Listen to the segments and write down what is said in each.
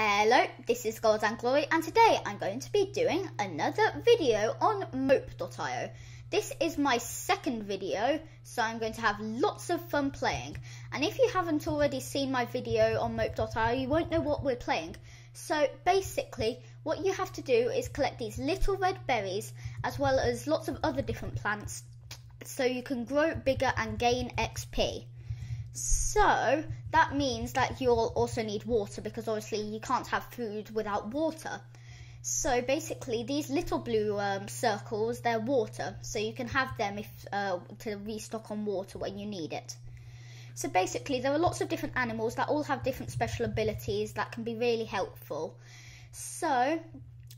Hello, this is Gold and Glory and today I'm going to be doing another video on mope.io. This is my second video, so I'm going to have lots of fun playing. And if you haven't already seen my video on mope.io, you won't know what we're playing. So basically, what you have to do is collect these little red berries, as well as lots of other different plants, so you can grow bigger and gain XP. So that means that you'll also need water because obviously you can't have food without water. So basically, these little blue um, circles, they're water, so you can have them if uh, to restock on water when you need it. So basically, there are lots of different animals that all have different special abilities that can be really helpful. So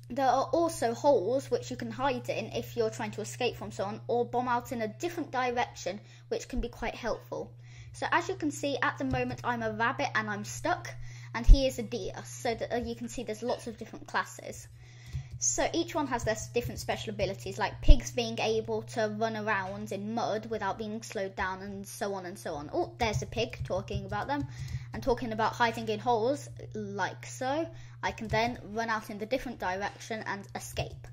there are also holes which you can hide in if you're trying to escape from someone or bomb out in a different direction, which can be quite helpful. So as you can see, at the moment I'm a rabbit and I'm stuck, and he is a deer. So that uh, you can see there's lots of different classes. So each one has their different special abilities, like pigs being able to run around in mud without being slowed down, and so on and so on. Oh, there's a pig talking about them, and talking about hiding in holes, like so. I can then run out in the different direction and escape.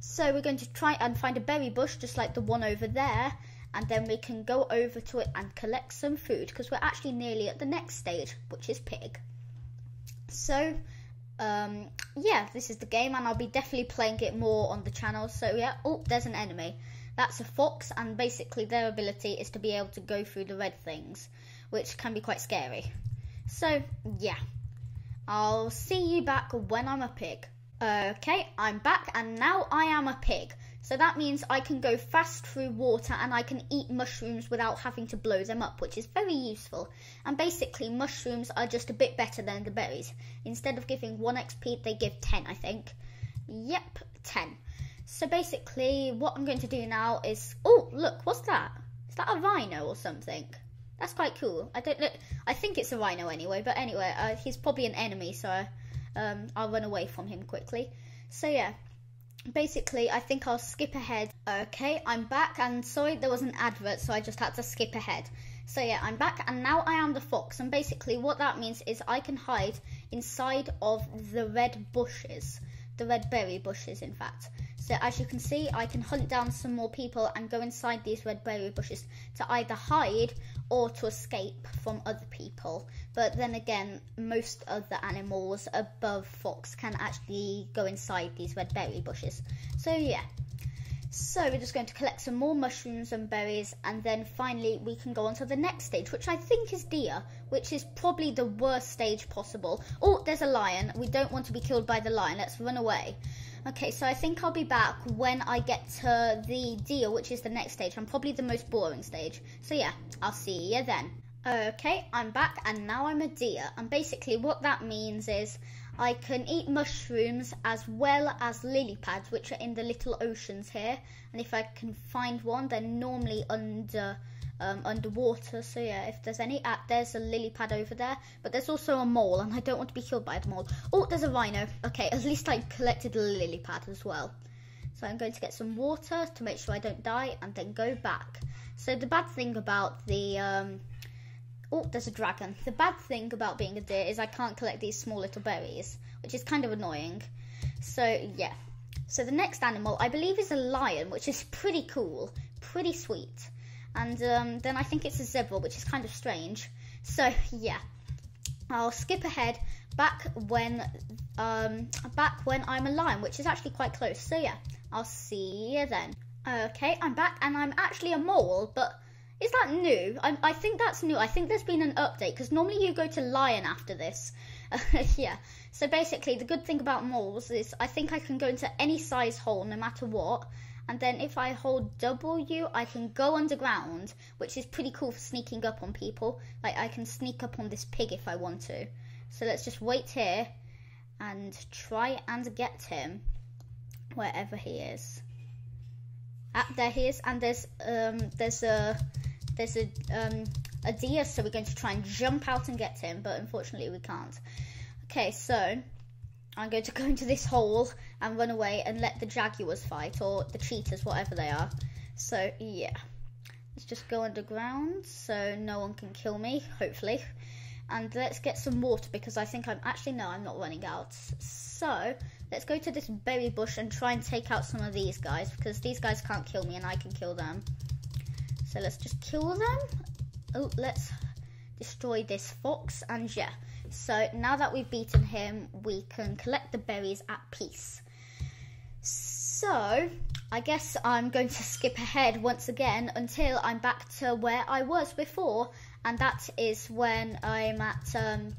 So we're going to try and find a berry bush, just like the one over there, and then we can go over to it and collect some food because we're actually nearly at the next stage, which is pig. So, um, yeah, this is the game, and I'll be definitely playing it more on the channel. So, yeah, oh, there's an enemy. That's a fox, and basically their ability is to be able to go through the red things, which can be quite scary. So, yeah, I'll see you back when I'm a pig. Okay, I'm back, and now I am a pig. So that means I can go fast through water and I can eat mushrooms without having to blow them up, which is very useful. And basically, mushrooms are just a bit better than the berries. Instead of giving 1 XP, they give 10, I think. Yep, 10. So basically, what I'm going to do now is... Oh, look, what's that? Is that a rhino or something? That's quite cool. I don't look. I think it's a rhino anyway, but anyway, uh, he's probably an enemy, so um, I'll run away from him quickly. So yeah, basically, I think I'll skip ahead. Okay, I'm back, and sorry, there was an advert, so I just had to skip ahead. So yeah, I'm back, and now I am the fox, and basically what that means is I can hide inside of the red bushes, the red berry bushes, in fact. So as you can see, I can hunt down some more people and go inside these red berry bushes to either hide or to escape from other people. But then again, most other animals above fox can actually go inside these red berry bushes. So yeah. So we're just going to collect some more mushrooms and berries and then finally we can go on to the next stage, which I think is deer, which is probably the worst stage possible. Oh, there's a lion. We don't want to be killed by the lion. Let's run away. Okay, so I think I'll be back when I get to the deer, which is the next stage, and probably the most boring stage. So yeah, I'll see you then. Okay, I'm back, and now I'm a deer. And basically what that means is I can eat mushrooms as well as lily pads, which are in the little oceans here. And if I can find one, they're normally under um, underwater. So yeah, if there's any, uh, there's a lily pad over there, but there's also a mole, and I don't want to be killed by the mole. Oh, there's a rhino. Okay, at least I collected a lily pad as well. So I'm going to get some water to make sure I don't die, and then go back. So the bad thing about the um, Oh, there's a dragon. The bad thing about being a deer is I can't collect these small little berries, which is kind of annoying. So, yeah. So the next animal, I believe, is a lion, which is pretty cool, pretty sweet. And um, then I think it's a zebra, which is kind of strange. So yeah, I'll skip ahead back when um, back when I'm a lion, which is actually quite close. So yeah, I'll see you then. Okay, I'm back, and I'm actually a mole, but is that new? I, I think that's new. I think there's been an update because normally you go to lion after this. yeah. So basically, the good thing about moles is I think I can go into any size hole no matter what and then if I hold W, I can go underground, which is pretty cool for sneaking up on people. Like, I can sneak up on this pig if I want to. So let's just wait here and try and get him wherever he is. Ah, there he is, and there's um there's a there's a um a deer, so we're going to try and jump out and get him, but unfortunately we can't. Okay, so I'm going to go into this hole and run away and let the jaguars fight or the cheetahs, whatever they are. So yeah, let's just go underground so no one can kill me, hopefully. and let's get some water because I think I'm actually no, I'm not running out. So let's go to this berry bush and try and take out some of these guys because these guys can't kill me and I can kill them. So let's just kill them. Oh, let's destroy this fox and yeah. So now that we've beaten him, we can collect the berries at peace. So I guess I'm going to skip ahead once again until I'm back to where I was before and that is when I'm at um,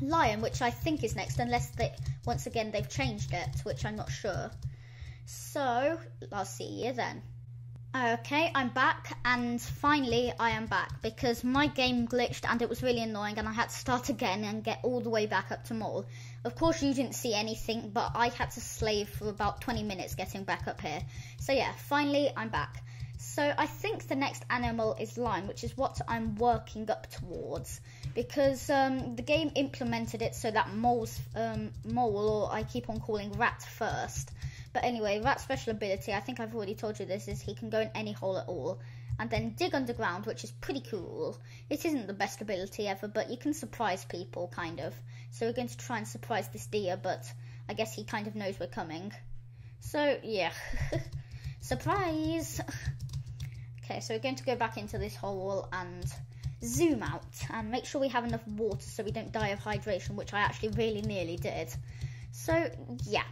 Lion, which I think is next, unless they once again they've changed it, which I'm not sure. So I'll see you then. Okay, I'm back, and finally I am back because my game glitched and it was really annoying, and I had to start again and get all the way back up to Mole. Of course, you didn't see anything, but I had to slave for about 20 minutes getting back up here. So yeah, finally I'm back. So I think the next animal is lion, which is what I'm working up towards because um, the game implemented it so that moles, um, mole, or I keep on calling rat first. But anyway, rat's special ability, I think I've already told you this, is he can go in any hole at all. And then dig underground, which is pretty cool. It isn't the best ability ever, but you can surprise people, kind of. So we're going to try and surprise this deer, but I guess he kind of knows we're coming. So, yeah. Surprise! Okay, so we're going to go back into this hole and zoom out and make sure we have enough water so we don't die of hydration, which I actually really nearly did. So, yeah.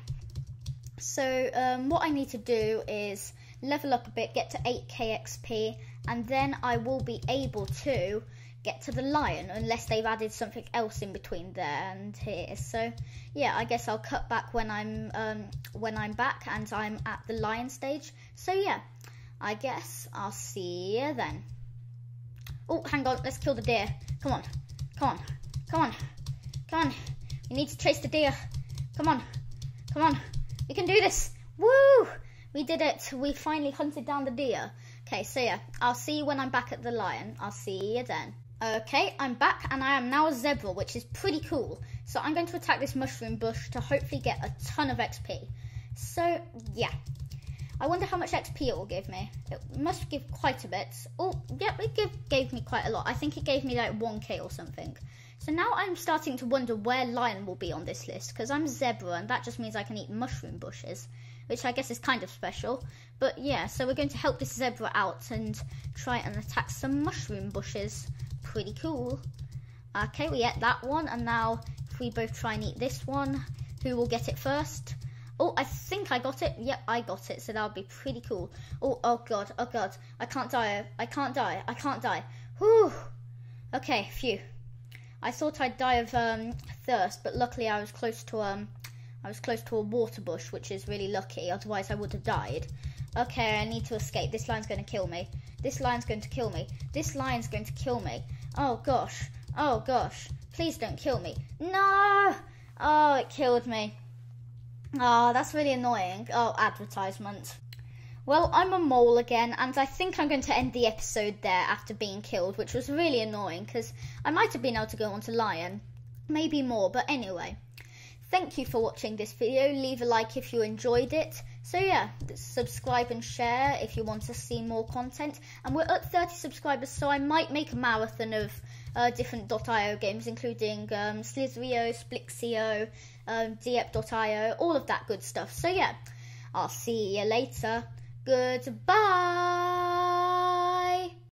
So, um, what I need to do is level up a bit, get to 8k XP, and then I will be able to get to the lion unless they've added something else in between there and here. So, yeah, I guess I'll cut back when I'm um, when I'm back and I'm at the lion stage. So, yeah. I guess I'll see you then. Oh, hang on. Let's kill the deer. Come on. Come on. Come on. Come on. We need to chase the deer. Come on. Come on. We can do this. Woo! We did it. We finally hunted down the deer. Okay, so yeah, I'll see you when I'm back at the lion. I'll see you then. Okay, I'm back and I am now a zebra, which is pretty cool. So I'm going to attack this mushroom bush to hopefully get a ton of XP. So, yeah, I wonder how much XP it will give me. It must give quite a bit. Oh, yeah, it give, gave me quite a lot. I think it gave me like 1k or something. So now I'm starting to wonder where lion will be on this list because I'm zebra and that just means I can eat mushroom bushes, which I guess is kind of special. But yeah, so we're going to help this zebra out and try and attack some mushroom bushes. Pretty cool. Okay, we ate that one and now if we both try and eat this one, who will get it first? Oh, I think I got it. Yep, I got it. So that'll be pretty cool. Oh, oh god, oh god. I can't die. I can't die. I can't die. Whew. Okay, phew. I thought I'd die of um, thirst, but luckily I was close to um, I was close to a water bush, which is really lucky. Otherwise, I would have died. Okay, I need to escape. This lion's going to kill me. This lion's going to kill me. This lion's going to kill me. Oh gosh. Oh gosh. Please don't kill me. No! Oh, it killed me. Oh, that's really annoying. Oh, advertisement. Well, I'm a mole again, and I think I'm going to end the episode there after being killed, which was really annoying because I might have been able to go on to Lion. Maybe more, but anyway. Thank you for watching this video. Leave a like if you enjoyed it. So yeah, subscribe and share if you want to see more content. And we're at 30 subscribers, so I might make a marathon of uh, different .io games, including um, Slither.io, Splix.io, um, Diep.io, all of that good stuff. So yeah, I'll see you later. Goodbye.